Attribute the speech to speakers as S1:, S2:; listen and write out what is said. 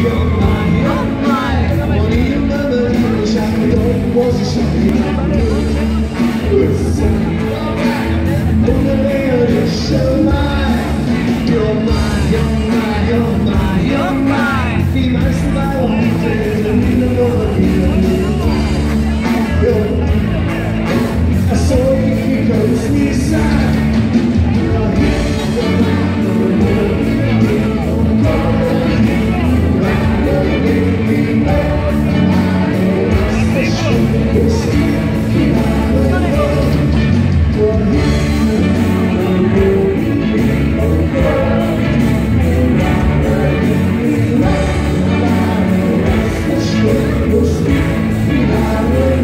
S1: You're mine, I will